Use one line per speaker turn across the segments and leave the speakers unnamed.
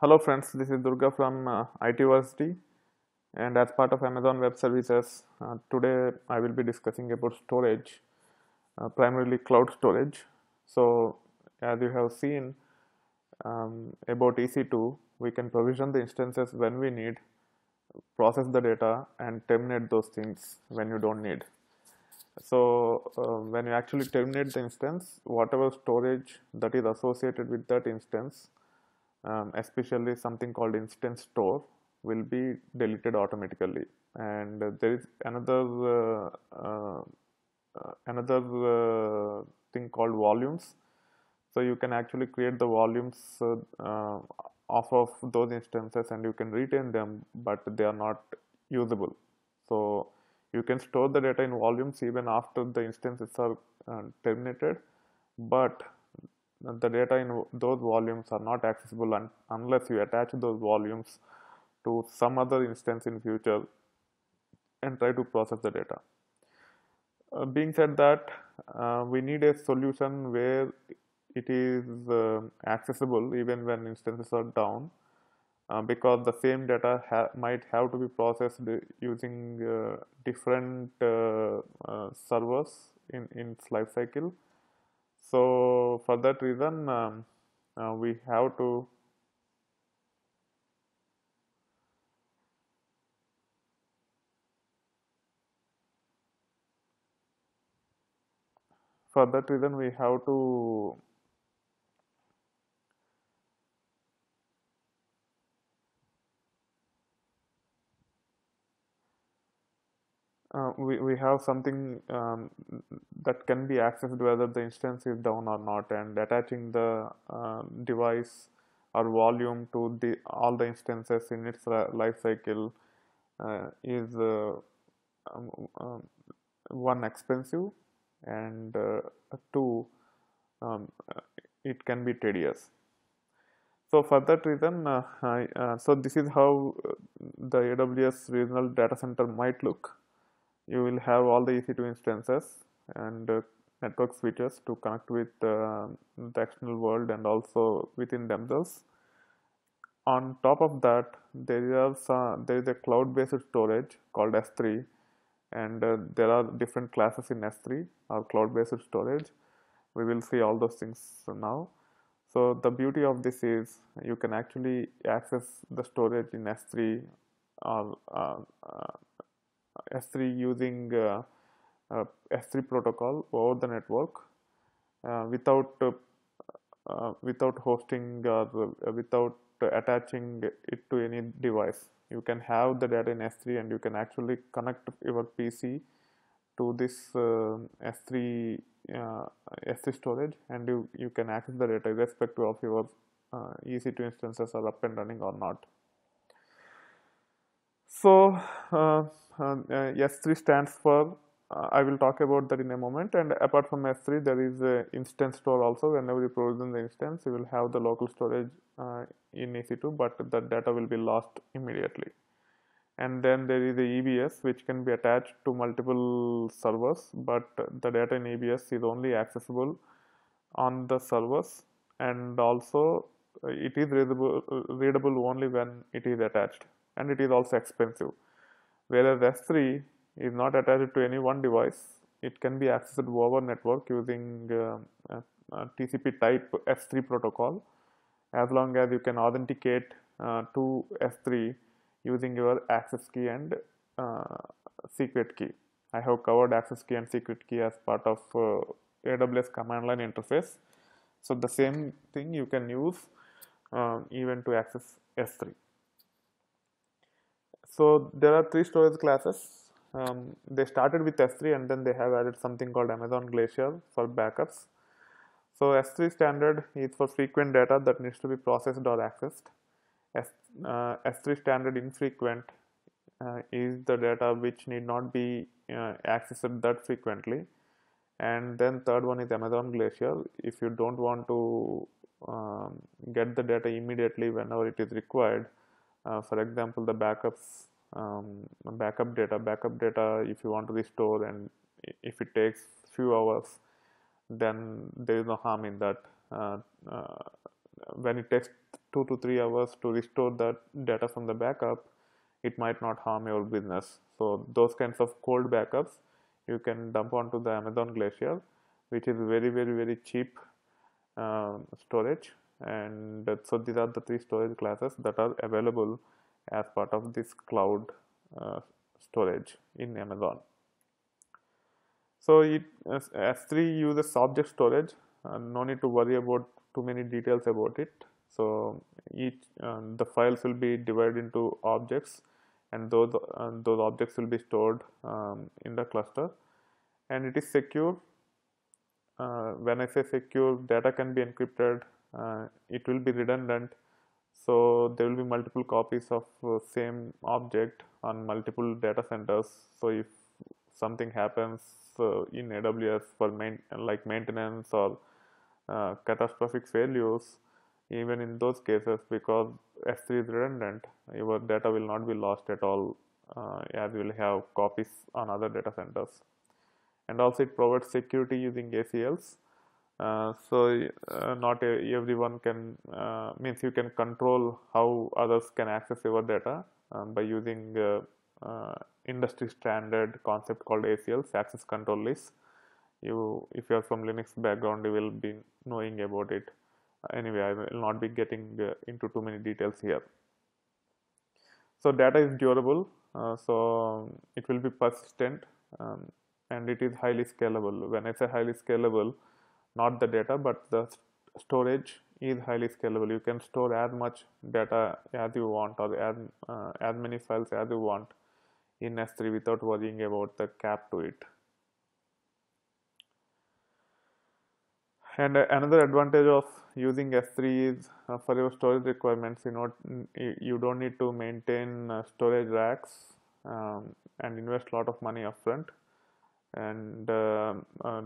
Hello friends, this is Durga from uh, ITversity and as part of Amazon Web Services, uh, today I will be discussing about storage, uh, primarily cloud storage. So as you have seen um, about EC2, we can provision the instances when we need, process the data and terminate those things when you don't need. So uh, when you actually terminate the instance, whatever storage that is associated with that instance um, especially something called instance store will be deleted automatically. And uh, there is another uh, uh, uh another uh, thing called volumes. So you can actually create the volumes off of those instances and you can retain them but they are not usable. So you can store the data in volumes even after the instances are terminated but the data in those volumes are not accessible un unless you attach those volumes to some other instance in future and try to process the data. Uh, being said that, uh, we need a solution where it is uh, accessible even when instances are down uh, because the same data ha might have to be processed using uh, different uh, servers in, in its life cycle so for that reason um, uh, we have to for that reason we have to uh, we, we have something um, that can be accessed whether the instance is down or not and attaching the uh, device or volume to the all the instances in its life cycle uh, is uh, um, um, one expensive and uh, two um, it can be tedious. So for that reason I, so this is how the AWS regional data center might look you will have all the EC2 instances and uh, network switches to connect with uh, the external world and also within themselves. On top of that, there is there is a cloud-based storage called S3, and uh, there are different classes in S3 or cloud-based storage. We will see all those things now. So the beauty of this is you can actually access the storage in S3 or uh, uh S3 using uh, uh, S3 protocol over the network uh, without without hosting without attaching it to any device. You can have the data in S3 and you can actually connect your PC to this uh, S3 uh, S3 storage and you, you can access the data irrespective of your uh, EC2 instances are up and running or not. So uh, S3 stands for uh, I will talk about that in a moment. And apart from S3 there is a instance store also. Whenever you provision the instance you will have the local storage uh, in EC2 but the data will be lost immediately. And then there is the EBS which can be attached to multiple servers but the data in EBS is only accessible on the servers. And also it is readable, readable only when it is attached. And it is also expensive whereas S3 is not attached to any one device. It can be accessed over network using uh, uh, TCP type S3 protocol as long as you can authenticate uh, to S3 using your access key and uh, secret key. I have covered access key and secret key as part of uh, AWS command line interface. So the same thing you can use uh, even to access S3 so there are three storage classes. Um, they started with S3 and then they have added something called Amazon Glacier for backups. So S3 standard is for frequent data that needs to be processed or accessed. S, uh, S3 standard infrequent uh, is the data which need not be uh, accessed that frequently. And then third one is Amazon Glacier. If you don't want to um, get the data immediately whenever it is required for example the backups um, backup data backup data if you want to restore and if it takes few hours then there is no harm in that. Uh, uh, when it takes two to three hours to restore that data from the backup it might not harm your business. So those kinds of cold backups you can dump onto the amazon glacier which is very very very cheap uh, storage and so these are the three storage classes that are available as part of this cloud uh, storage in amazon. So it s3 uses object storage uh, no need to worry about too many details about it. So each um, the files will be divided into objects and those uh, those objects will be stored um, in the cluster. And it is secure. Uh, when I say secure data can be encrypted it will be redundant. So there will be multiple copies of uh, same object on multiple data centers. So if something happens uh, in AWS for main like maintenance or uh, catastrophic failures even in those cases because S3 is redundant your data will not be lost at all uh, as you will have copies on other data centers. And also it provides security using ACLs uh, so uh, not a, everyone can uh, means you can control how others can access your data um, by using uh, uh, industry standard concept called ACLs access control lists you if you are from linux background you will be knowing about it. Anyway i will not be getting uh, into too many details here. So data is durable so it will be persistent um, and it is highly scalable. When i say highly scalable not the data but the storage is highly scalable. You can store as much data as you want or as uh, as many files as you want in s3 without worrying about the cap to it. And another advantage of using S3 is uh, for your storage requirements you know you don't need to maintain uh, storage racks um, and invest a lot of money upfront and uh, uh,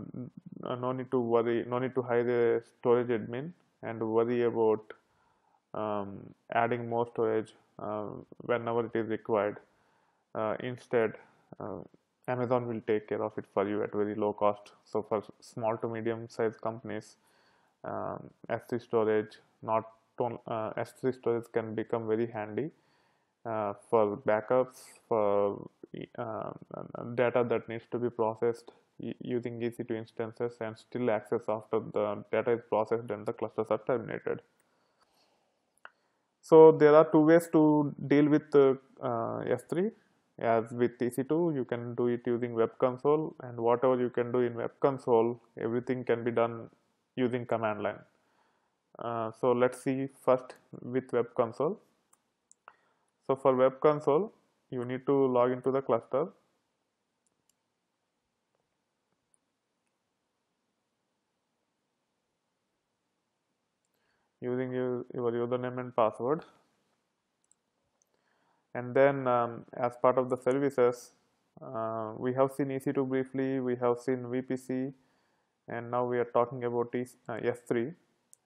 no need to worry no need to hire a storage admin and worry about um, adding more storage uh, whenever it is required uh, instead Amazon will take care of it for you at very low cost. So for small to medium sized companies, um, S3 storage not uh, S3 storage can become very handy uh, for backups for uh, data that needs to be processed using EC2 instances and still access after the data is processed and the clusters are terminated. So there are two ways to deal with uh, S3 as with EC2 you can do it using web console and whatever you can do in web console everything can be done using command line. Uh, so let's see first with web console. So for web console you need to log into the cluster. Using your, your username and password. And then um, as part of the services uh, we have seen EC2 briefly we have seen VPC and now we are talking about uh, S3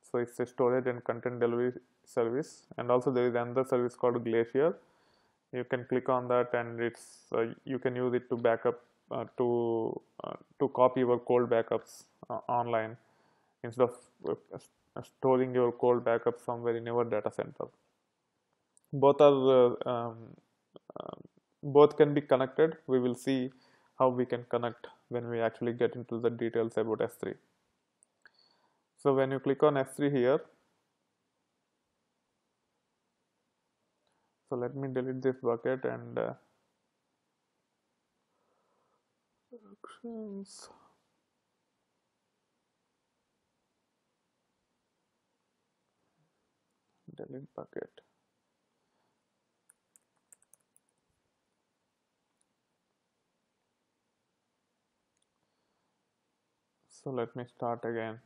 so it's a storage and content delivery service and also there is another service called Glacier you can click on that and it's uh, you can use it to backup uh, to uh, to copy your cold backups uh, online instead of storing your cold backups somewhere in your data center. Both are uh, um, uh, both can be connected. We will see how we can connect when we actually get into the details about S3 so when you click on S3 here so let me delete this bucket and uh, actions. Delete bucket. So let me start again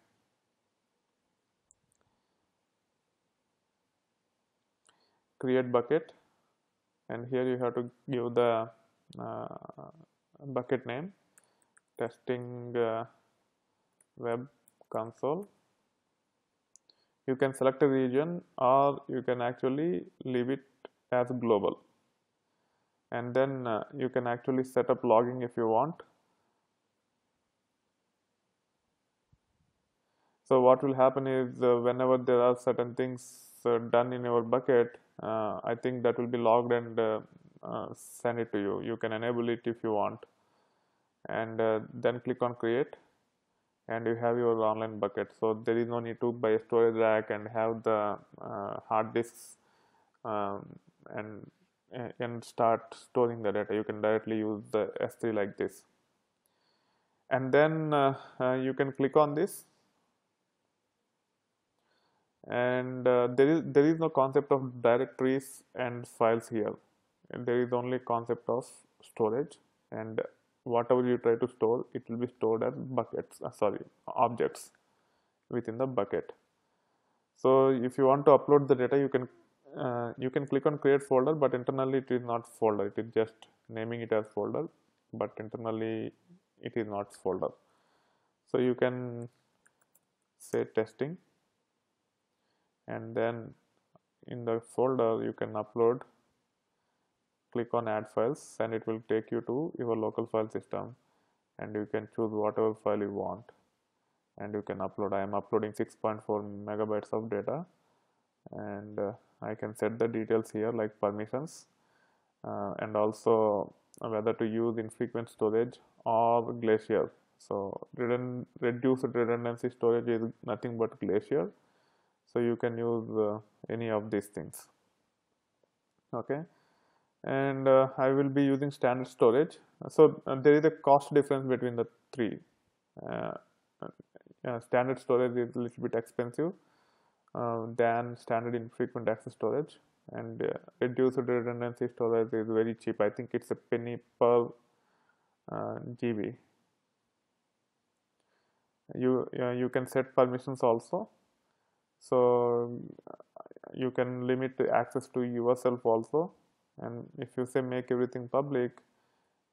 create bucket. And here you have to give the uh, bucket name. Testing uh, web console. You can select a region or you can actually leave it as global. And then uh, you can actually set up logging if you want. So what will happen is uh, whenever there are certain things done in your bucket, uh, I think that will be logged and uh, uh, send it to you. You can enable it if you want, and then click on create, and you have your online bucket. So there is no need to buy a storage rack and have the hard disks um, and and start storing the data. You can directly use the S3 like this, and then you can click on this and uh, there is there is no concept of directories and files here. There is only concept of storage. And whatever you try to store it will be stored as buckets uh, sorry objects within the bucket. So if you want to upload the data you can uh, you can click on create folder but internally it is not folder. It is just naming it as folder but internally it is not folder. So you can say testing and then in the folder you can upload. Click on add files and it will take you to your local file system and you can choose whatever file you want. And you can upload. I am uploading 6.4 megabytes of data and uh, I can set the details here like permissions uh, and also whether to use infrequent storage or glacier. So redund reduced redundancy storage is nothing but glacier so you can use uh, any of these things. Okay? And uh, I will be using standard storage. So uh, there is a cost difference between the three. Uh, uh, standard storage is a little bit expensive uh, than standard infrequent access storage. And reduced redundancy storage is very cheap. I think it's a penny per GB you you can set permissions also so you can limit access to yourself also. And if you say make everything public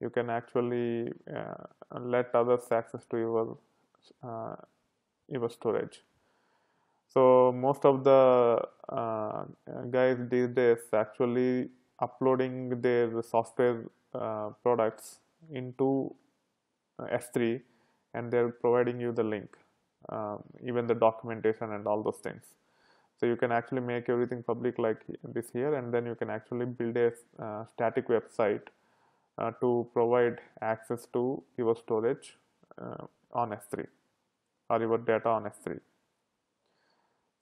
you can actually uh, let others access to your uh, your storage. So most of the uh, guys these days actually uploading their software uh, products into s3 and they're providing you the link um, even the documentation and all those things. So you can actually make everything public like this here and then you can actually build a uh, static website uh, to provide access to your storage uh, on S3 or your data on S3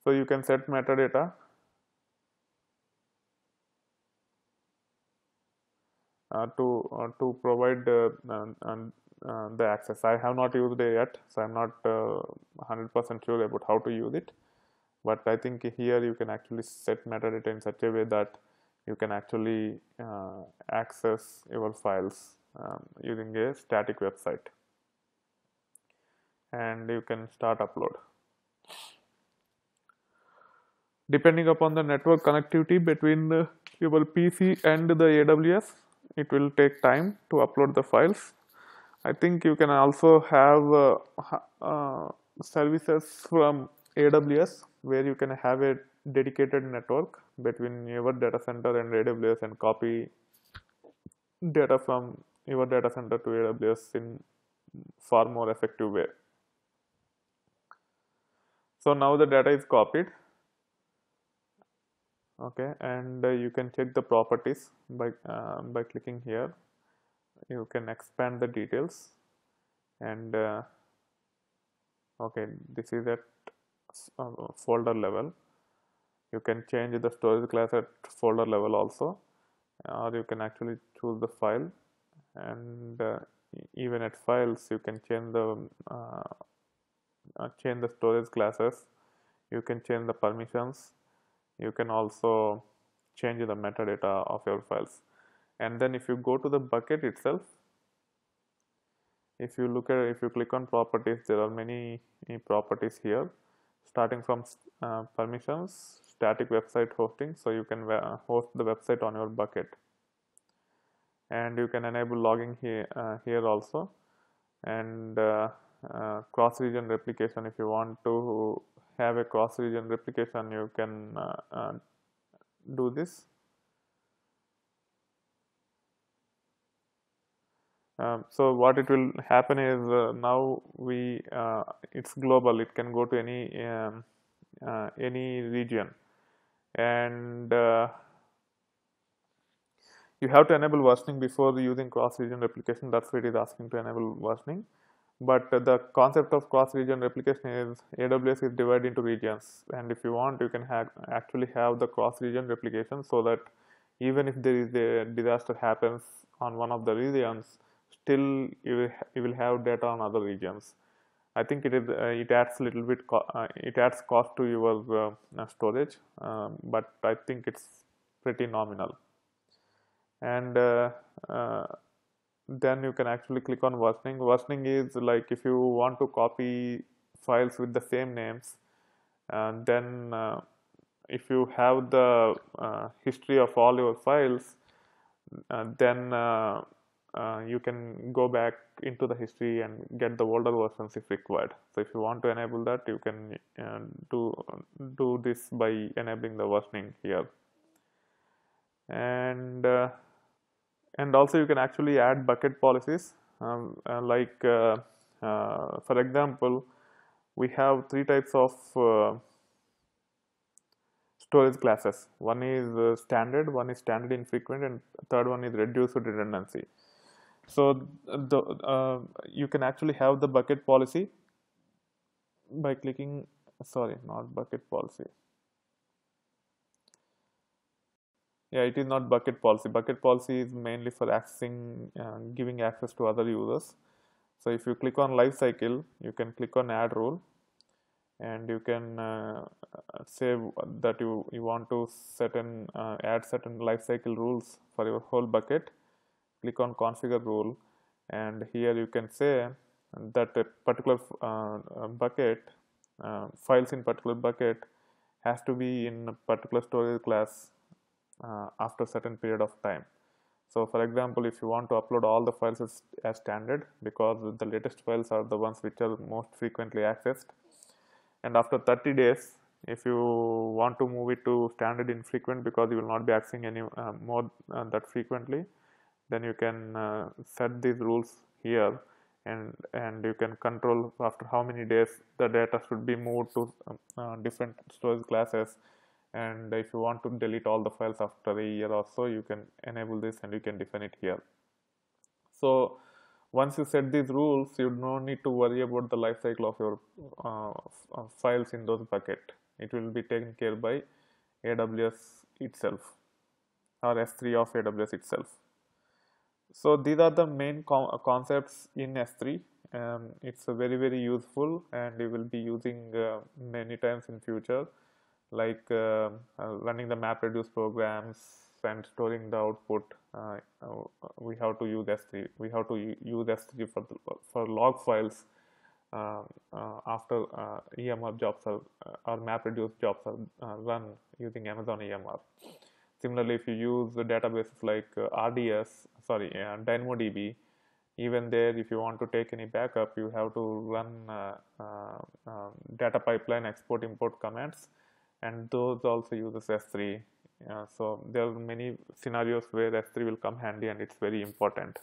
so you can set metadata to uh, to provide uh, uh, the access. I have not used it yet, so I'm not 100% uh, sure about how to use it. But I think here you can actually set metadata in such a way that you can actually uh, access your files um, using a static website and you can start upload depending upon the network connectivity between the, your PC and the AWS it will take time to upload the files I think you can also have uh, uh, services from AWS where you can have a dedicated network between your data center and AWS and copy data from your data center to AWS in far more effective way. So now the data is copied okay and uh, you can check the properties by uh, by clicking here. You can expand the details and uh, okay this is at uh, folder level. You can change the storage class at folder level also or you can actually choose the file and uh, even at files you can change the uh, uh, change the storage classes. You can change the permissions you can also change the metadata of your files. And then if you go to the bucket itself if you look at if you click on properties there are many properties here. Starting from uh, permissions static website hosting so you can uh, host the website on your bucket. And you can enable logging here uh, here also. And uh, uh, cross region replication if you want to have a cross region replication you can uh, do this. Um, so what it will happen is uh, now we uh, it's global it can go to any um, uh, any region. And uh, you have to enable versioning before using cross-region replication. That's why it is asking to enable versioning but the concept of cross-region replication is AWS is divided into regions. And if you want you can have actually have the cross-region replication so that even if there is a disaster happens on one of the regions still you will, you will have data on other regions. I think it is uh, it adds a little bit uh, it adds cost to your uh, storage um, but I think it's pretty nominal. And uh, uh, then you can actually click on versioning versioning is like if you want to copy files with the same names and then uh, if you have the uh, history of all your files uh, then uh, you can go back into the history and get the older versions if required. So if you want to enable that you can do do this by enabling the versioning here. And and also you can actually add bucket policies. Um, uh, like uh, uh, for example we have three types of uh, storage classes. One is uh, standard one is standard infrequent and third one is reduced redundancy. So the uh, you can actually have the bucket policy by clicking sorry not bucket policy yeah it is not bucket policy. Bucket policy is mainly for accessing uh, giving access to other users. So if you click on lifecycle you can click on add rule and you can uh, say that you you want to certain uh, add certain lifecycle rules for your whole bucket. Click on configure rule and here you can say that a particular uh, bucket uh, files in particular bucket has to be in a particular storage class uh, after certain period of time. So for example, if you want to upload all the files as, as, standard because the latest files are the ones which are most frequently accessed and after 30 days if you want to move it to standard infrequent because you will not be accessing any uh, more uh, that frequently then you can uh, set these rules here and and you can control after how many days the data should be moved to uh, different storage classes and if you want to delete all the files after a year or so you can enable this and you can define it here. So once you set these rules you don't need to worry about the life cycle of your uh, uh files in those bucket. It will be taken care by AWS itself or S3 of AWS itself. So these are the main concepts in S3 um, it's very very useful and you will be using uh, many times in future like uh, uh, running the MapReduce programs and storing the output. Uh, we have to use S3. We have to use S3 for the, for log files after EMR jobs are, or MapReduce jobs are run using Amazon EMR. Similarly, if you use the databases like RDS, sorry, DynamoDB, even there if you want to take any backup you have to run uh, uh, uh, data pipeline export import commands and those also uses S3 uh, so there are many scenarios where S3 will come handy and it's very important.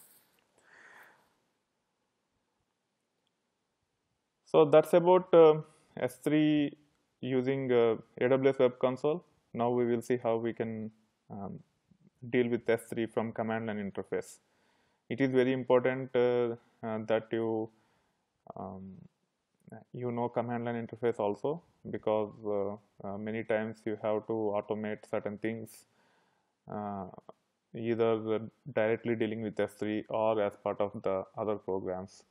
So that's about uh, S3 using uh, AWS Web Console. Now we will see how we can um, deal with S3 from command line interface. It is very important uh, uh, that you um, you know command line interface also because uh, uh, many times you have to automate certain things uh, either directly dealing with S3 or as part of the other programs.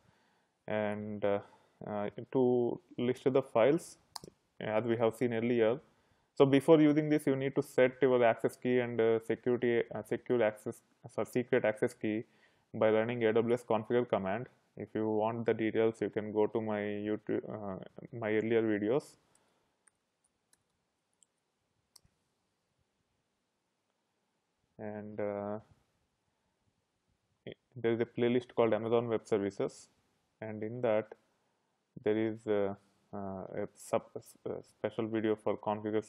And uh, uh, to list the files as we have seen earlier so before using this you need to set your access key and uh, security secure access sorry, secret access key by running AWS configure command if you want the details you can go to my youtube uh, my earlier videos. And uh, there is a playlist called amazon web services. And in that there is a, uh, a, sub, a special video for configure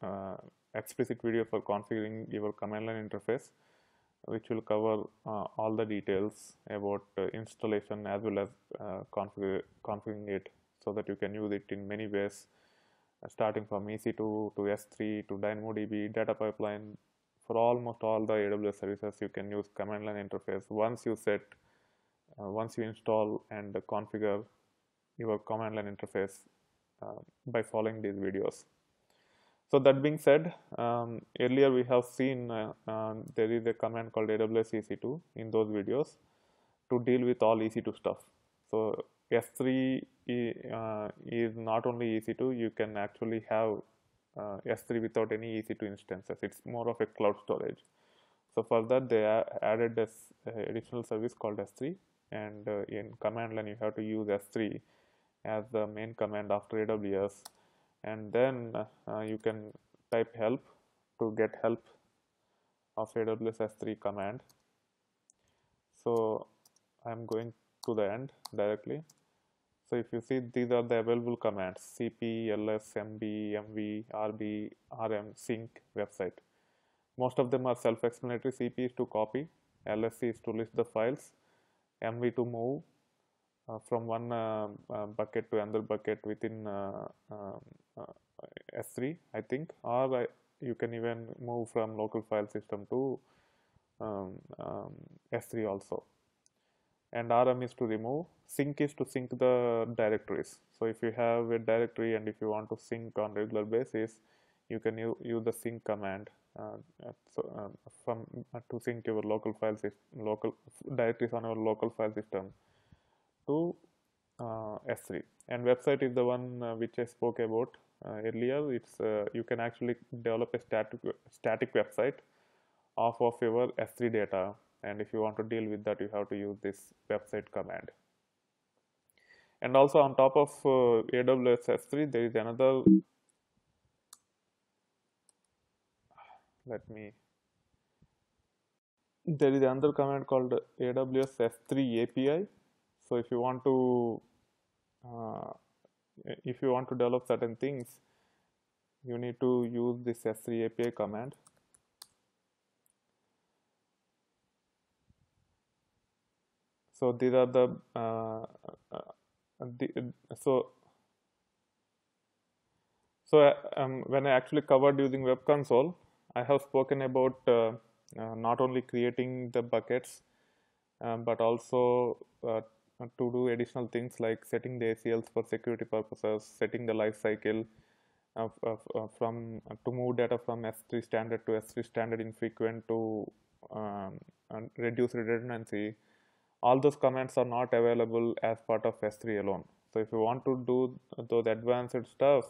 uh, explicit video for configuring your command line interface which will cover uh, all the details about uh, installation as well as uh, configure, configuring it so that you can use it in many ways starting from EC2 to S3 to DynamoDB, data pipeline. For almost all the AWS services, you can use command line interface. Once you set, uh, once you install and configure your command line interface uh, by following these videos. So that being said, um, earlier we have seen uh, um, there is a command called AWS EC2 in those videos to deal with all EC2 stuff. So S3 uh, is not only EC2, you can actually have uh, S3 without any EC2 instances. It's more of a cloud storage. So for that they added this uh, additional service called S3 and uh, in command line you have to use S3 as the main command after AWS and then uh, you can type help to get help of AWS S3 command. So I'm going to the end directly. So if you see these are the available commands cp, ls, mb, mv, rb, rm, sync, website. Most of them are self-explanatory. cp is to copy, ls is to list the files, mv to move uh, from one uh, uh, bucket to another bucket within uh, um, S3 I think or you can even move from local file system to um, um, S3 also. And rm is to remove sync is to sync the directories. So if you have a directory and if you want to sync on regular basis you can use the sync command uh, so, um, from uh, to sync your local file system local directories on your local file system to uh, S3 and website is the one uh, which I spoke about uh, earlier. It's uh, you can actually develop a static static website off of your S3 data. And if you want to deal with that you have to use this website command. And also on top of uh, AWS S3 there is another let me there is another command called AWS S3 API so if you want to uh, if you want to develop certain things you need to use this S3 API command. So these are the, uh, uh, the so so uh, um, when I actually covered using web console I have spoken about uh, uh, not only creating the buckets um, but also uh, to do additional things like setting the ACLs for security purposes, setting the life cycle of, of, of from to move data from S3 standard to S3 standard infrequent to um, reduce redundancy all those commands are not available as part of S3 alone. So if you want to do those advanced stuff,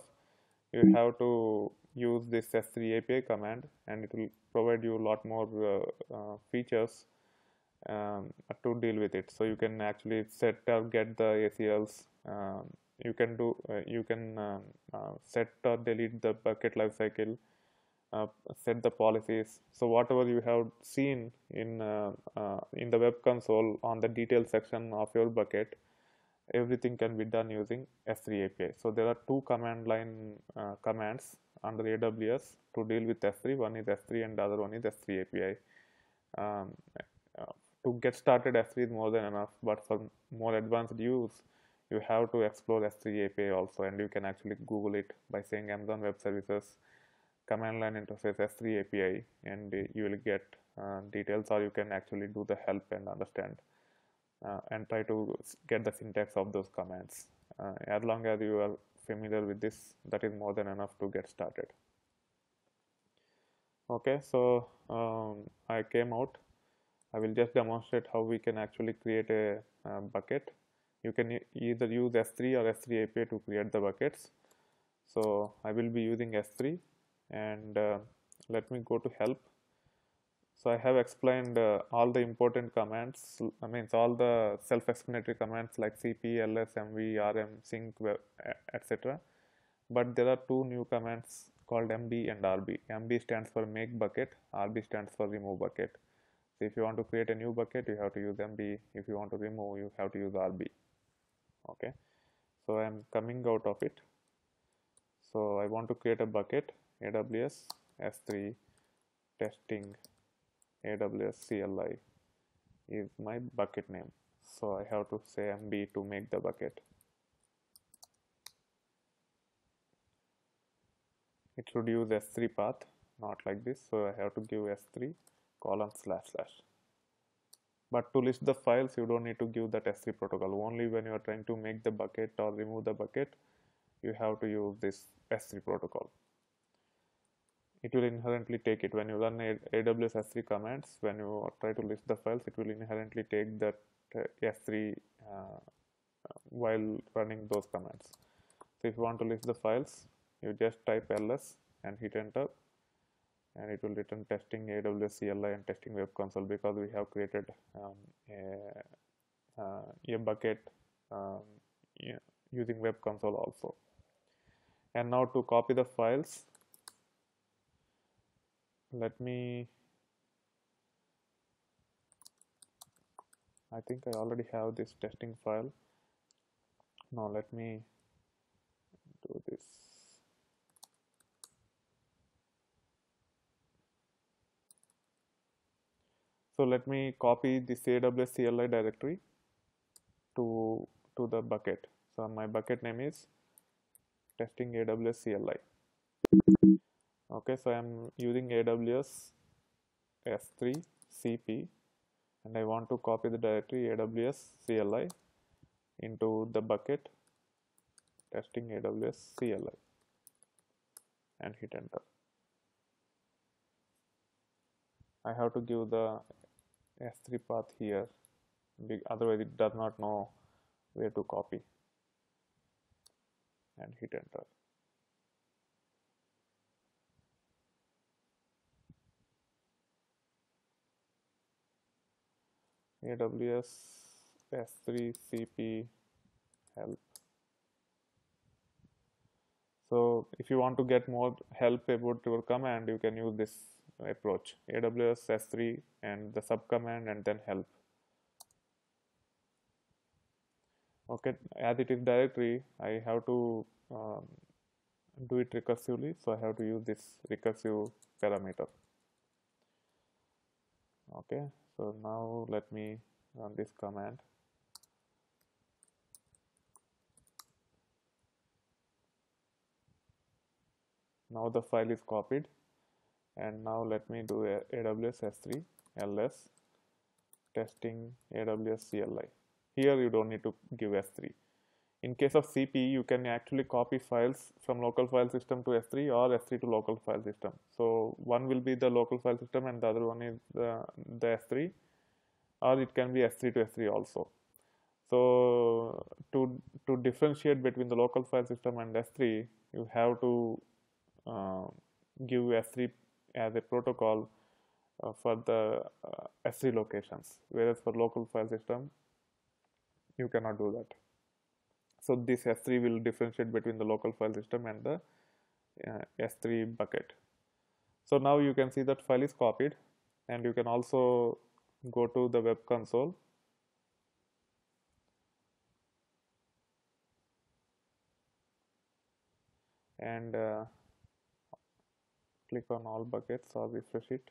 you have to use this S3 API command and it will provide you a lot more uh, uh, features um, to deal with it. So you can actually set or get the ACLs. Um, you can do uh, you can um, uh, set or delete the bucket lifecycle uh, set the policies so whatever you have seen in uh, uh, in the web console on the detail section of your bucket everything can be done using S3 API so there are two command line uh, commands under AWS to deal with S3 one is S3 and the other one is S3 API um, to get started S3 is more than enough but for more advanced use you have to explore S3 API also and you can actually google it by saying Amazon Web Services command line interface S3 API and you will get uh, details or you can actually do the help and understand uh, and try to get the syntax of those commands. Uh, as long as you are familiar with this, that is more than enough to get started. Okay, so um, I came out. I will just demonstrate how we can actually create a, a bucket. You can e either use S3 or S3 API to create the buckets. So I will be using S3 and uh, let me go to help so I have explained uh, all the important commands I mean all the self-explanatory commands like cp ls mv rm sync etc but there are two new commands called mb and rb mb stands for make bucket rb stands for remove bucket so if you want to create a new bucket you have to use mb if you want to remove you have to use rb okay? So i'm coming out of it. So i want to create a bucket AWS S3 testing AWS CLI is my bucket name. So I have to say MB to make the bucket. it should use s3 path not like this. So I have to give s3 colon slash slash. But to list the files you don't need to give that s3 protocol. Only when you are trying to make the bucket or remove the bucket you have to use this s3 protocol. It will inherently take it. When you run aws s3 commands when you try to list the files it will inherently take that uh, s3 uh, while running those commands. So if you want to list the files you just type ls and hit enter and it will return testing AWS CLI and testing web console because we have created um, a, uh, a, bucket um, using web console also. And now to copy the files let me I think I already have this testing file. Now let me do this so let me copy this AWS CLI directory to to the bucket so my bucket name is testing AWS CLI okay so I'm using AWS S3 CP and I want to copy the directory AWS CLI into the bucket testing AWS CLI and hit enter. I have to give the S3 path here otherwise it does not know where to copy and hit enter. AWS S3 CP help. So if you want to get more help about your command, you can use this approach AWS S3 and the subcommand and then help. Okay, as it is directory, I have to um, do it recursively, so I have to use this recursive parameter. Okay, so now let me run this command now the file is copied and now let me do a AWS S3 ls testing AWS CLI here you don't need to give S3 in case of CP, you can actually copy files from local file system to S3 or S3 to local file system. So one will be the local file system and the other one is the, the S3 or it can be S3 to S3 also. So to, to differentiate between the local file system and S3, you have to uh, give S3 as a protocol uh, for the uh, S3 locations, whereas for local file system, you cannot do that. So this S3 will differentiate between the local file system and the uh, S3 bucket. So now you can see that file is copied and you can also go to the web console and uh, click on all buckets or refresh it.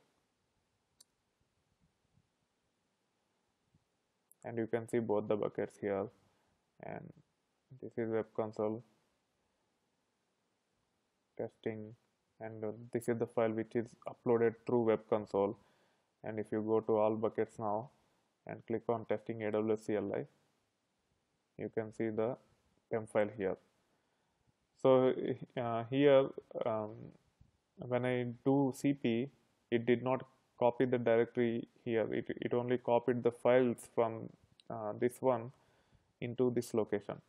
And you can see both the buckets here. And this is web console testing. And uh, this is the file which is uploaded through web console. And if you go to all buckets now and click on testing AWS CLI you can see the temp file here. So uh, here um, when I do CP it did not copy the directory here it, it only copied the files from uh, this one into this location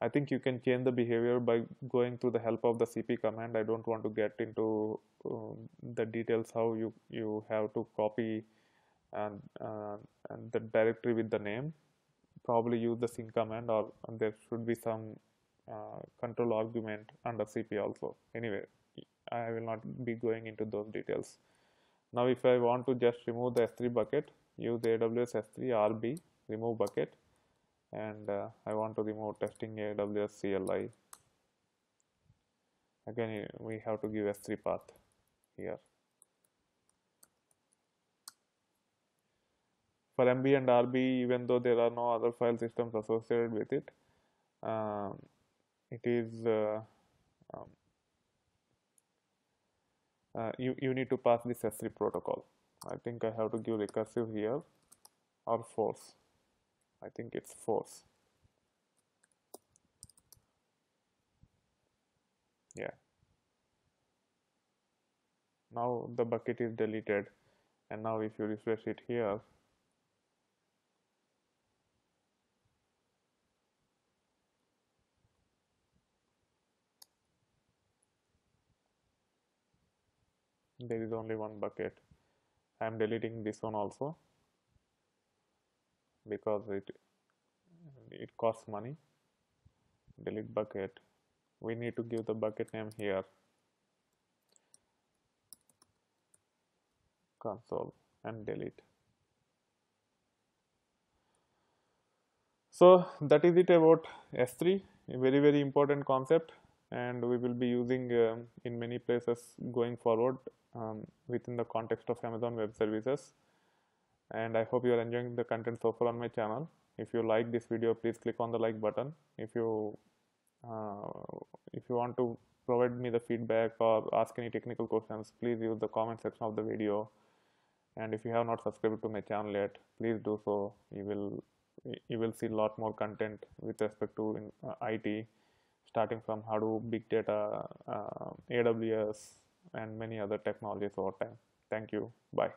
I think you can change the behavior by going through the help of the cp command. I don't want to get into um, the details how you, you have to copy and, uh, and the directory with the name. Probably use the sync command or there should be some uh, control argument under cp also. Anyway, I will not be going into those details. Now if I want to just remove the S3 bucket, use AWS S3 RB remove bucket and uh, I want to remove testing AWS CLI again we have to give S3 path here for MB and RB even though there are no other file systems associated with it um, it is uh, um, uh, you, you need to pass this S3 protocol. I think I have to give recursive here or force. I think it's force. Yeah. Now the bucket is deleted and now if you refresh it here there is only one bucket. I am deleting this one also because it it costs money. Delete bucket. We need to give the bucket name here. Console and delete. So that is it about s3 a very very important concept and we will be using um, in many places going forward um, within the context of Amazon Web Services. And I hope you are enjoying the content so far on my channel. If you like this video, please click on the like button. If you uh, if you want to provide me the feedback or ask any technical questions, please use the comment section of the video. And if you have not subscribed to my channel yet, please do so. You will you will see a lot more content with respect to in, uh, IT, starting from Hadoop, big data, uh, AWS, and many other technologies over time. Thank you. Bye.